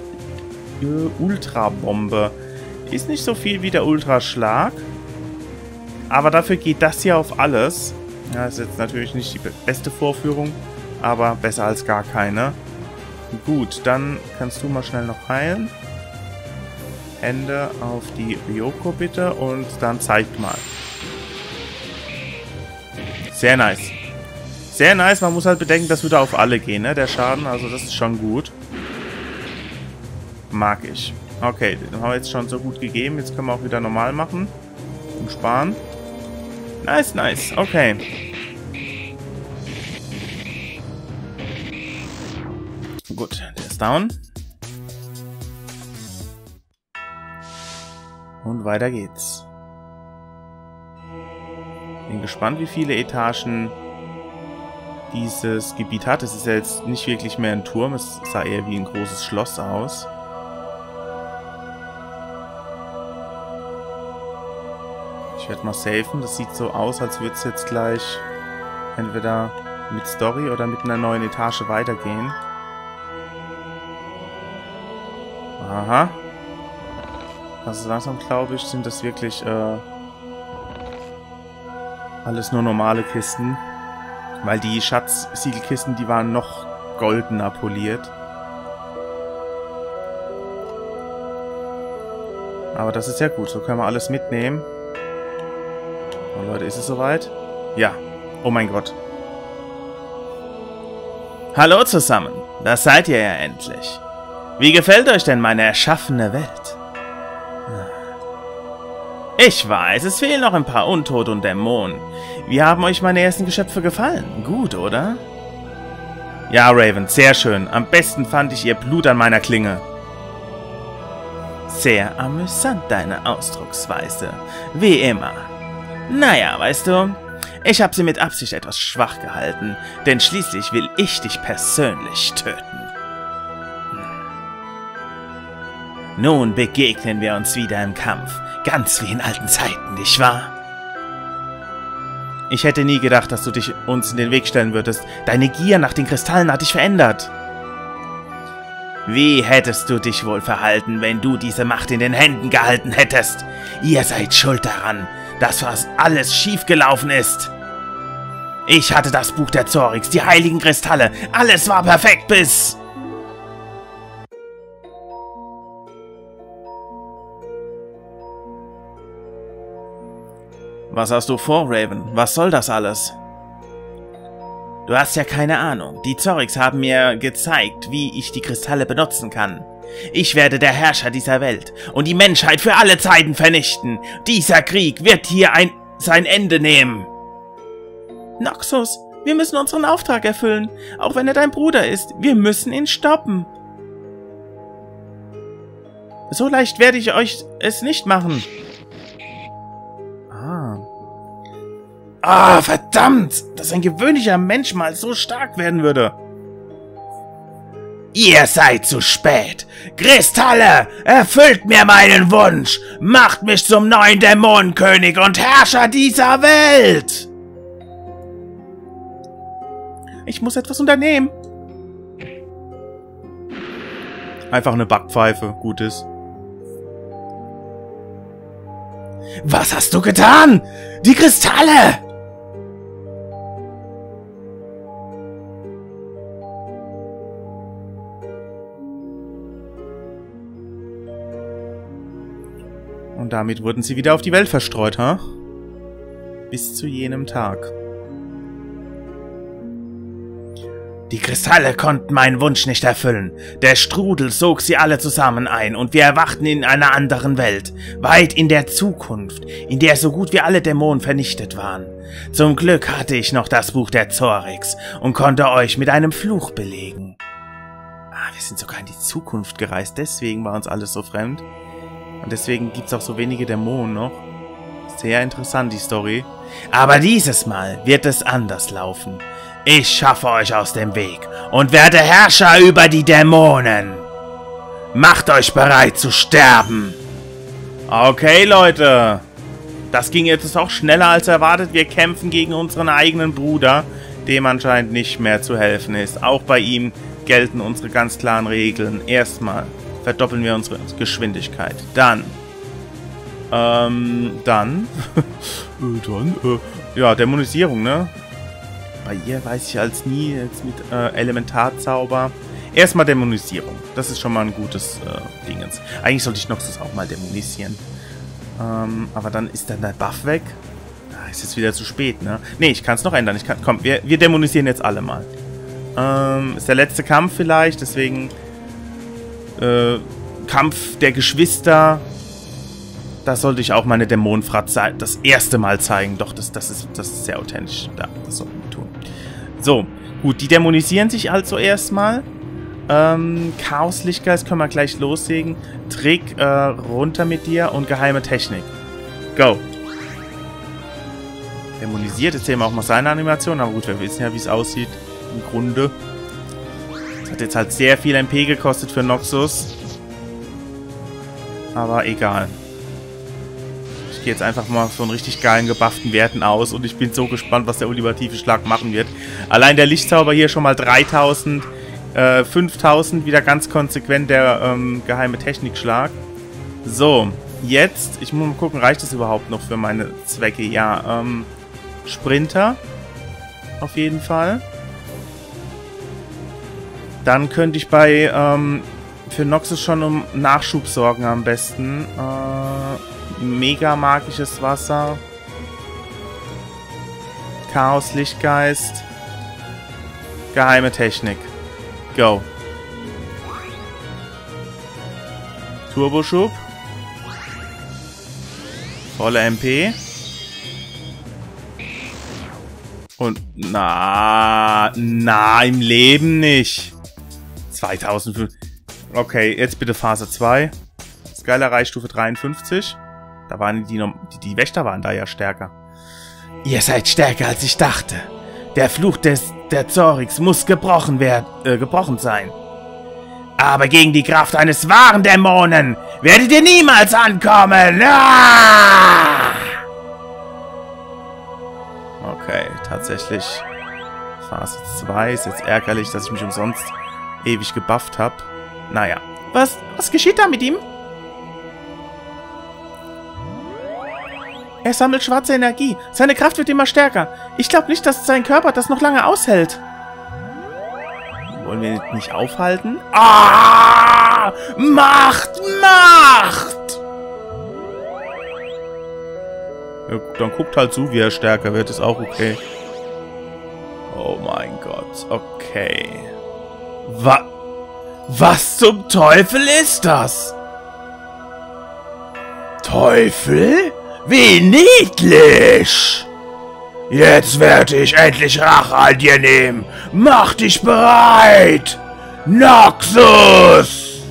Ultrabombe. Ist nicht so viel wie der Ultraschlag. Aber dafür geht das hier auf alles. Ja, ist jetzt natürlich nicht die beste Vorführung, aber besser als gar keine. Gut, dann kannst du mal schnell noch heilen. Hände auf die Ryoko bitte und dann zeigt mal. Sehr nice. Sehr nice, man muss halt bedenken, das würde auf alle gehen, ne, der Schaden, also das ist schon gut. Mag ich. Okay, den haben wir jetzt schon so gut gegeben, jetzt können wir auch wieder normal machen. Und sparen. Nice, nice, okay. Gut, der ist down. Und weiter geht's. Bin gespannt, wie viele Etagen dieses Gebiet hat. Es ist ja jetzt nicht wirklich mehr ein Turm, es sah eher wie ein großes Schloss aus. Ich werde mal safen. Das sieht so aus, als würde es jetzt gleich entweder mit Story oder mit einer neuen Etage weitergehen. Aha. Also langsam glaube ich, sind das wirklich äh, alles nur normale Kisten. Weil die Schatzsiegelkisten, die waren noch goldener poliert. Aber das ist ja gut, so können wir alles mitnehmen. Oh Leute, ist es soweit? Ja. Oh mein Gott. Hallo zusammen, da seid ihr ja endlich. Wie gefällt euch denn meine erschaffene Welt? Ich weiß, es fehlen noch ein paar Untote und Dämonen. Wie haben euch meine ersten Geschöpfe gefallen? Gut, oder? Ja, Raven, sehr schön. Am besten fand ich ihr Blut an meiner Klinge. Sehr amüsant, deine Ausdrucksweise. Wie immer. Naja, weißt du, ich habe sie mit Absicht etwas schwach gehalten, denn schließlich will ich dich persönlich töten. Nun begegnen wir uns wieder im Kampf, ganz wie in alten Zeiten, nicht wahr? Ich hätte nie gedacht, dass du dich uns in den Weg stellen würdest. Deine Gier nach den Kristallen hat dich verändert. Wie hättest du dich wohl verhalten, wenn du diese Macht in den Händen gehalten hättest? Ihr seid schuld daran, dass fast alles schiefgelaufen ist. Ich hatte das Buch der Zorix, die heiligen Kristalle. Alles war perfekt bis... Was hast du vor, Raven? Was soll das alles? Du hast ja keine Ahnung. Die Zorix haben mir gezeigt, wie ich die Kristalle benutzen kann. Ich werde der Herrscher dieser Welt und die Menschheit für alle Zeiten vernichten. Dieser Krieg wird hier ein sein Ende nehmen. Noxus, wir müssen unseren Auftrag erfüllen, auch wenn er dein Bruder ist. Wir müssen ihn stoppen. So leicht werde ich euch es nicht machen. Ah, verdammt! Dass ein gewöhnlicher Mensch mal so stark werden würde. Ihr seid zu spät. Kristalle, erfüllt mir meinen Wunsch. Macht mich zum neuen Dämonenkönig und Herrscher dieser Welt. Ich muss etwas unternehmen. Einfach eine Backpfeife. Gutes. Was hast du getan? Die Kristalle! Damit wurden sie wieder auf die Welt verstreut, ha? Bis zu jenem Tag. Die Kristalle konnten meinen Wunsch nicht erfüllen. Der Strudel sog sie alle zusammen ein und wir erwachten in einer anderen Welt, weit in der Zukunft, in der so gut wie alle Dämonen vernichtet waren. Zum Glück hatte ich noch das Buch der Zorix und konnte euch mit einem Fluch belegen. Ah, wir sind sogar in die Zukunft gereist, deswegen war uns alles so fremd. Und deswegen gibt es auch so wenige Dämonen noch. Sehr interessant, die Story. Aber dieses Mal wird es anders laufen. Ich schaffe euch aus dem Weg und werde Herrscher über die Dämonen. Macht euch bereit zu sterben. Okay, Leute. Das ging jetzt auch schneller als erwartet. Wir kämpfen gegen unseren eigenen Bruder, dem anscheinend nicht mehr zu helfen ist. Auch bei ihm gelten unsere ganz klaren Regeln. Erstmal verdoppeln wir unsere Geschwindigkeit. Dann. Ähm, dann. Äh, dann, äh, ja, Dämonisierung, ne? Bei ihr weiß ich als nie jetzt mit äh, Elementarzauber. Erstmal Dämonisierung. Das ist schon mal ein gutes äh, Dingens. Eigentlich sollte ich Noxus auch mal dämonisieren. Ähm, aber dann ist dann der Buff weg. Ah, ist jetzt wieder zu spät, ne? Ne, ich kann es noch ändern. Ich kann, komm, wir, wir dämonisieren jetzt alle mal. Ähm, ist der letzte Kampf vielleicht, deswegen äh, Kampf der Geschwister. Da sollte ich auch meine Dämonenfratz das erste Mal zeigen. Doch, das, das, ist, das ist sehr authentisch. Ja, das sollten wir tun. So, gut. Die dämonisieren sich also erstmal. Ähm, Chaos-Lichtgeist können wir gleich loslegen. Trick, äh, runter mit dir und geheime Technik. Go. Dämonisiert. Jetzt sehen wir auch mal seine Animation. Aber gut, wir wissen ja, wie es aussieht. Im Grunde. Hat jetzt halt sehr viel MP gekostet für Noxus. Aber egal. Ich gehe jetzt einfach mal von richtig geilen gebufften Werten aus und ich bin so gespannt, was der ultimative Schlag machen wird. Allein der Lichtzauber hier schon mal 3000, äh, 5000, wieder ganz konsequent der ähm, geheime Technikschlag. So, jetzt, ich muss mal gucken, reicht das überhaupt noch für meine Zwecke? Ja, ähm, Sprinter auf jeden Fall. Dann könnte ich bei ähm, für Noxus schon um Nachschub sorgen am besten. Äh, mega magisches Wasser. Chaos, Lichtgeist. Geheime Technik. Go. Turboschub. Volle MP. Und na, na, im Leben nicht. 2005. Okay, jetzt bitte Phase 2. Skylerei Stufe 53. Da waren die, die, die Wächter waren da ja stärker. Ihr seid stärker als ich dachte. Der Fluch des, der Zorix muss gebrochen werden, äh, gebrochen sein. Aber gegen die Kraft eines wahren Dämonen werdet ihr niemals ankommen. Ah! Okay, tatsächlich. Phase 2 ist jetzt ärgerlich, dass ich mich umsonst ewig gebufft habe. Naja. Was, was geschieht da mit ihm? Er sammelt schwarze Energie. Seine Kraft wird immer stärker. Ich glaube nicht, dass sein Körper das noch lange aushält. Wollen wir ihn nicht aufhalten? Ah! Macht! Macht! Ja, dann guckt halt zu, wie er stärker wird. Ist auch okay. Oh mein Gott. Okay. Was? Was zum Teufel ist das? Teufel? Wie niedlich! Jetzt werde ich endlich Rache an dir nehmen. Mach dich bereit! Noxus!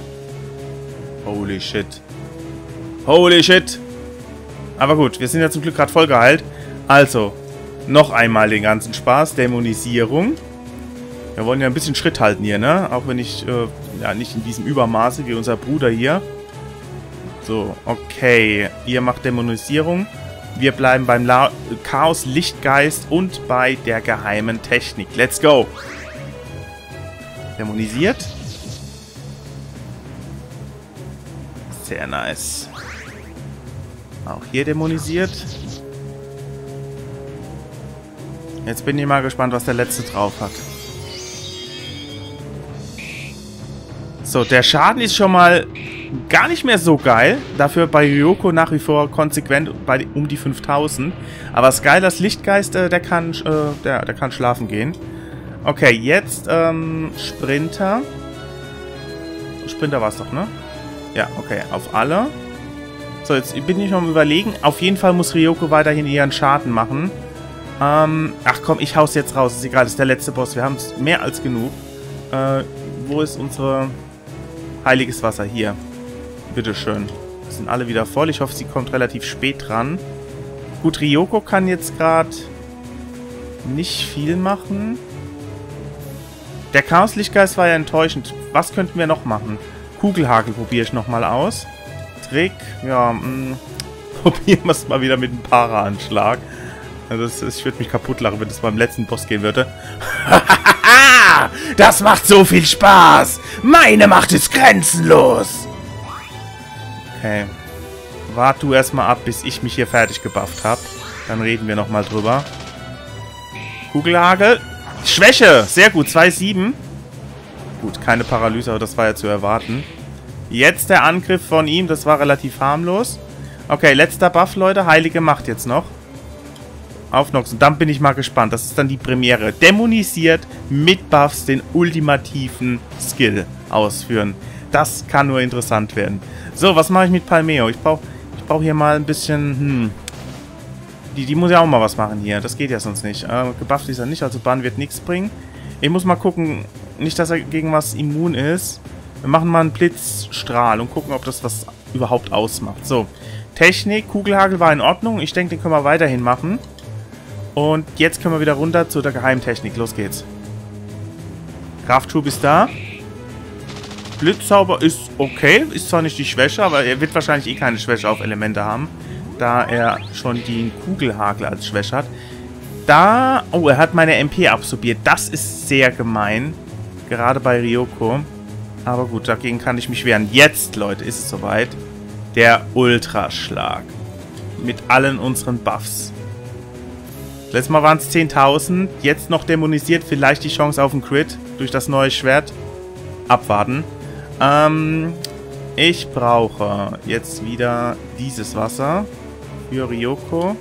Holy shit. Holy shit. Aber gut, wir sind ja zum Glück gerade voll geheilt. Also, noch einmal den ganzen Spaß. Dämonisierung. Wir wollen ja ein bisschen Schritt halten hier, ne? Auch wenn ich, äh, ja, nicht in diesem Übermaße wie unser Bruder hier. So, okay. Ihr macht Dämonisierung. Wir bleiben beim La Chaos Lichtgeist und bei der geheimen Technik. Let's go. Dämonisiert. Sehr nice. Auch hier dämonisiert. Jetzt bin ich mal gespannt, was der letzte drauf hat. So, der Schaden ist schon mal gar nicht mehr so geil. Dafür bei Ryoko nach wie vor konsequent bei um die 5000. Aber Skylers Lichtgeist, äh, der, kann, äh, der, der kann schlafen gehen. Okay, jetzt ähm, Sprinter. Sprinter war es doch, ne? Ja, okay, auf alle. So, jetzt bin ich noch am überlegen. Auf jeden Fall muss Ryoko weiterhin ihren Schaden machen. Ähm, ach komm, ich hau's jetzt raus. Ist egal, das ist der letzte Boss. Wir haben mehr als genug. Äh, wo ist unsere Heiliges Wasser hier. Bitteschön. Sind alle wieder voll. Ich hoffe, sie kommt relativ spät dran. Gut, Ryoko kann jetzt gerade nicht viel machen. Der Chaos-Lichtgeist war ja enttäuschend. Was könnten wir noch machen? Kugelhagel probiere ich nochmal aus. Trick, ja, mm, probieren wir es mal wieder mit einem Para-Anschlag. Also das, ich würde mich kaputt lachen, wenn das beim letzten Boss gehen würde. das macht so viel Spaß! Meine Macht ist grenzenlos! Okay. Wart du erstmal ab, bis ich mich hier fertig gebufft habe. Dann reden wir nochmal drüber. Kugelhagel. Schwäche! Sehr gut, 2-7. Gut, keine Paralyse, aber das war ja zu erwarten. Jetzt der Angriff von ihm, das war relativ harmlos. Okay, letzter Buff, Leute. Heilige Macht jetzt noch auf Nox. Und dann bin ich mal gespannt. Das ist dann die Premiere. Dämonisiert mit Buffs den ultimativen Skill ausführen. Das kann nur interessant werden. So, was mache ich mit Palmeo? Ich brauche ich brauch hier mal ein bisschen... Hm, die, die muss ja auch mal was machen hier. Das geht ja sonst nicht. Äh, gebufft ist er nicht, also Bann wird nichts bringen. Ich muss mal gucken, nicht, dass er gegen was immun ist. Wir machen mal einen Blitzstrahl und gucken, ob das was überhaupt ausmacht. So, Technik, Kugelhagel war in Ordnung. Ich denke, den können wir weiterhin machen. Und jetzt können wir wieder runter zu der Geheimtechnik. Los geht's. Kraftschub ist da. Blitzzauber ist okay. Ist zwar nicht die Schwäche, aber er wird wahrscheinlich eh keine Schwäche auf Elemente haben. Da er schon den Kugelhagel als Schwäche hat. Da... Oh, er hat meine MP absorbiert. Das ist sehr gemein. Gerade bei Ryoko. Aber gut, dagegen kann ich mich wehren. Jetzt, Leute, ist es soweit. Der Ultraschlag. Mit allen unseren Buffs. Letztes Mal waren es 10.000. Jetzt noch dämonisiert. Vielleicht die Chance auf einen Crit durch das neue Schwert. Abwarten. Ähm, ich brauche jetzt wieder dieses Wasser für Ryoko.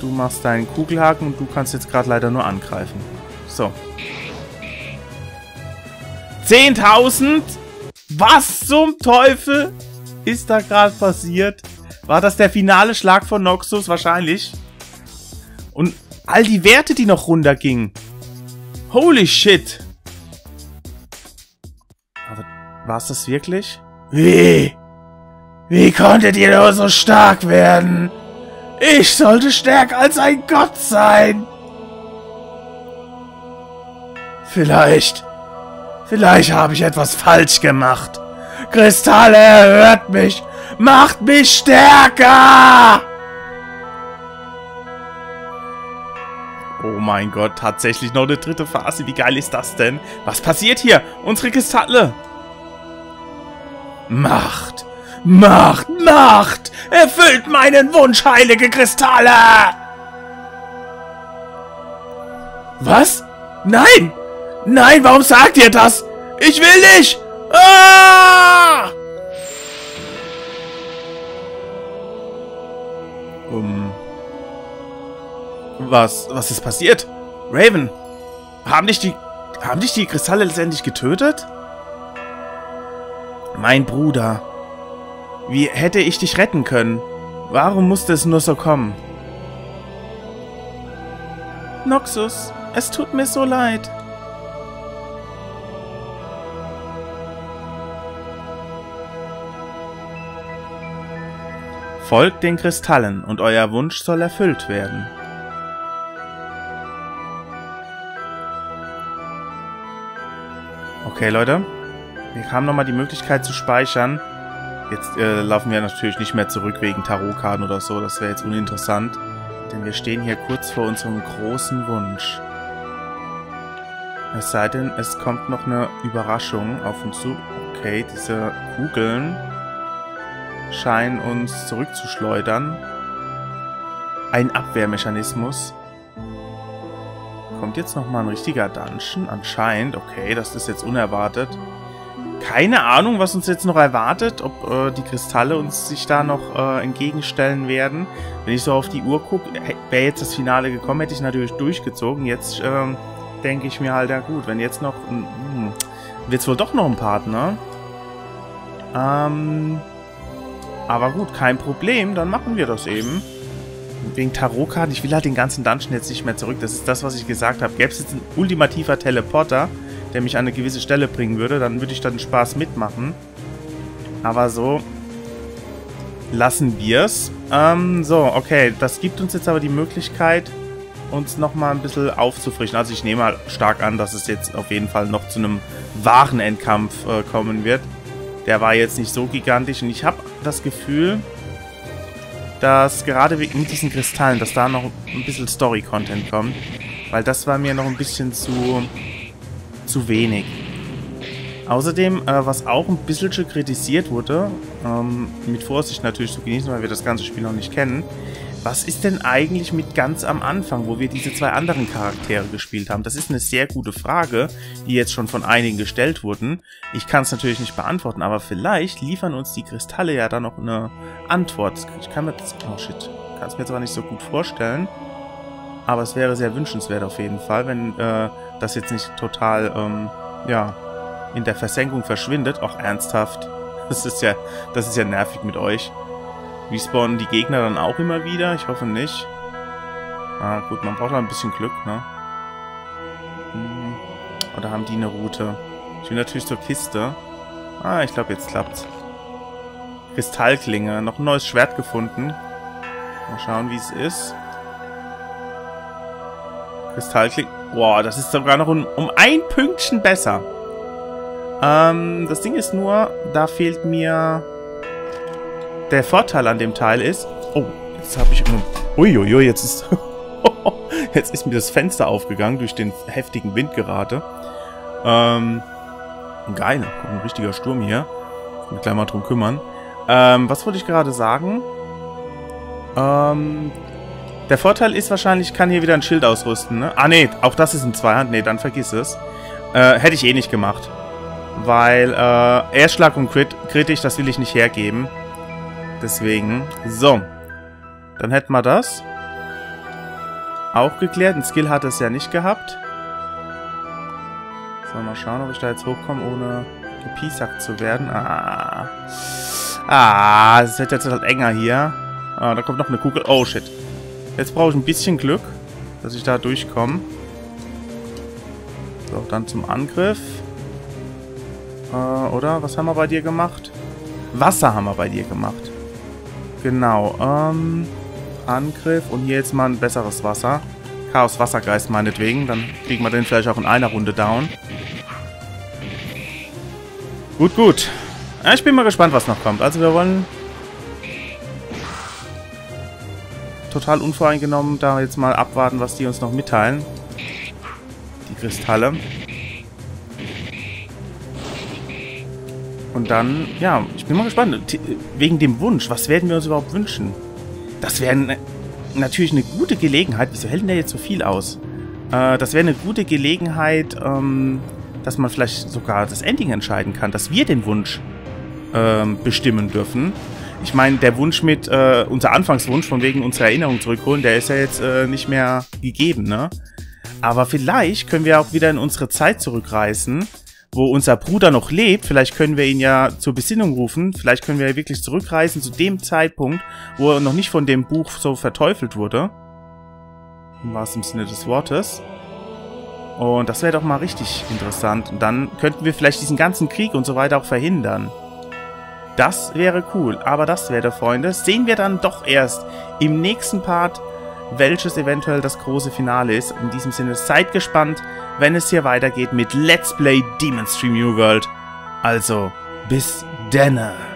Du machst deinen Kugelhaken und du kannst jetzt gerade leider nur angreifen. So. 10.000? Was zum Teufel ist da gerade passiert? War das der finale Schlag von Noxus? Wahrscheinlich. Und all die Werte, die noch runtergingen. Holy shit. Aber war es das wirklich? Wie? Wie konntet ihr nur so stark werden? Ich sollte stärker als ein Gott sein. Vielleicht, vielleicht habe ich etwas falsch gemacht. Kristalle erhört mich, macht mich stärker! Oh mein Gott, tatsächlich noch eine dritte Phase. Wie geil ist das denn? Was passiert hier? Unsere Kristalle. Macht, Macht, Macht! Erfüllt meinen Wunsch, heilige Kristalle! Was? Nein! Nein, warum sagt ihr das? Ich will nicht! Ah! Was, was ist passiert? Raven, haben dich die, haben dich die Kristalle letztendlich getötet? Mein Bruder. Wie hätte ich dich retten können? Warum musste es nur so kommen? Noxus, es tut mir so leid. Folgt den Kristallen und euer Wunsch soll erfüllt werden. Okay, Leute. Wir haben nochmal die Möglichkeit zu speichern. Jetzt äh, laufen wir natürlich nicht mehr zurück wegen Tarotkarten oder so. Das wäre jetzt uninteressant. Denn wir stehen hier kurz vor unserem großen Wunsch. Es sei denn, es kommt noch eine Überraschung auf uns zu. Okay, diese Kugeln scheinen uns zurückzuschleudern. Ein Abwehrmechanismus. Kommt jetzt nochmal ein richtiger Dungeon? Anscheinend. Okay, das ist jetzt unerwartet. Keine Ahnung, was uns jetzt noch erwartet. Ob äh, die Kristalle uns sich da noch äh, entgegenstellen werden. Wenn ich so auf die Uhr gucke, wäre jetzt das Finale gekommen, hätte ich natürlich durchgezogen. Jetzt ähm, denke ich mir halt, ja gut, wenn jetzt noch... Hm, wird es wohl doch noch ein Partner. Ähm... Aber gut, kein Problem, dann machen wir das eben. Wegen Tarotkarten, ich will halt den ganzen Dungeon jetzt nicht mehr zurück. Das ist das, was ich gesagt habe. Gäbe es jetzt ein ultimativer Teleporter, der mich an eine gewisse Stelle bringen würde, dann würde ich dann Spaß mitmachen. Aber so lassen wir es. Ähm, so, okay, das gibt uns jetzt aber die Möglichkeit, uns nochmal ein bisschen aufzufrischen. Also ich nehme mal stark an, dass es jetzt auf jeden Fall noch zu einem wahren Endkampf äh, kommen wird. Der war jetzt nicht so gigantisch und ich habe das Gefühl, dass gerade mit diesen Kristallen, dass da noch ein bisschen Story-Content kommt. Weil das war mir noch ein bisschen zu, zu wenig. Außerdem, äh, was auch ein bisschen kritisiert wurde, ähm, mit Vorsicht natürlich zu genießen, weil wir das ganze Spiel noch nicht kennen, was ist denn eigentlich mit ganz am Anfang, wo wir diese zwei anderen Charaktere gespielt haben? Das ist eine sehr gute Frage, die jetzt schon von einigen gestellt wurden. Ich kann es natürlich nicht beantworten, aber vielleicht liefern uns die Kristalle ja dann noch eine Antwort. Ich kann mir das... Oh shit. Kann es mir zwar nicht so gut vorstellen, aber es wäre sehr wünschenswert auf jeden Fall, wenn äh, das jetzt nicht total, ähm, ja, in der Versenkung verschwindet. Auch ernsthaft. Das ist ja, das ist ja nervig mit euch. Respawnen die Gegner dann auch immer wieder? Ich hoffe nicht. Ah, gut, man braucht da ein bisschen Glück, ne? Hm. Oder haben die eine Route? Ich will natürlich zur Kiste. Ah, ich glaube, jetzt klappt's. Kristallklinge. Noch ein neues Schwert gefunden. Mal schauen, wie es ist. Kristallklinge. Boah, das ist sogar noch um, um ein Pünktchen besser. Ähm, das Ding ist nur, da fehlt mir der Vorteil an dem Teil ist... Oh, jetzt habe ich... Uiuiui, jetzt ist... jetzt ist mir das Fenster aufgegangen durch den heftigen Wind gerade. Ähm, geil, kommt ein richtiger Sturm hier. Ich mich gleich mal drum kümmern. Ähm, was wollte ich gerade sagen? Ähm, der Vorteil ist wahrscheinlich, ich kann hier wieder ein Schild ausrüsten, ne? Ah, nee, auch das ist ein Zweihand. Nee, dann vergiss es. Äh, hätte ich eh nicht gemacht. Weil äh, Erstschlag und Crit kritisch, das will ich nicht hergeben. Deswegen. So. Dann hätten wir das. Auch geklärt. Ein Skill hat es ja nicht gehabt. So, mal schauen, ob ich da jetzt hochkomme, ohne gepiesackt zu werden. Ah. Ah, es wird jetzt halt enger hier. Ah, da kommt noch eine Kugel. Oh, shit. Jetzt brauche ich ein bisschen Glück, dass ich da durchkomme. So, dann zum Angriff. Äh, oder? Was haben wir bei dir gemacht? Wasser haben wir bei dir gemacht. Genau, ähm... Angriff und hier jetzt mal ein besseres Wasser. Chaos Wassergeist meinetwegen. Dann kriegen wir den vielleicht auch in einer Runde down. Gut, gut. Ja, ich bin mal gespannt, was noch kommt. Also wir wollen total unvoreingenommen da jetzt mal abwarten, was die uns noch mitteilen. Die Kristalle. Und dann, ja, ich bin mal gespannt. Wegen dem Wunsch, was werden wir uns überhaupt wünschen? Das wäre natürlich eine gute Gelegenheit. Wieso hält denn der jetzt so viel aus? Äh, das wäre eine gute Gelegenheit, ähm, dass man vielleicht sogar das Ending entscheiden kann, dass wir den Wunsch ähm, bestimmen dürfen. Ich meine, der Wunsch mit, äh, unser Anfangswunsch von wegen unserer Erinnerung zurückholen, der ist ja jetzt äh, nicht mehr gegeben, ne? Aber vielleicht können wir auch wieder in unsere Zeit zurückreisen, wo unser Bruder noch lebt. Vielleicht können wir ihn ja zur Besinnung rufen. Vielleicht können wir wirklich zurückreisen zu dem Zeitpunkt, wo er noch nicht von dem Buch so verteufelt wurde. War es im Sinne des Wortes. Und das wäre doch mal richtig interessant. Und dann könnten wir vielleicht diesen ganzen Krieg und so weiter auch verhindern. Das wäre cool. Aber das wäre, Freunde, sehen wir dann doch erst im nächsten Part, welches eventuell das große Finale ist. In diesem Sinne, seid gespannt, wenn es hier weitergeht mit Let's Play Demon Stream New World. Also, bis denne.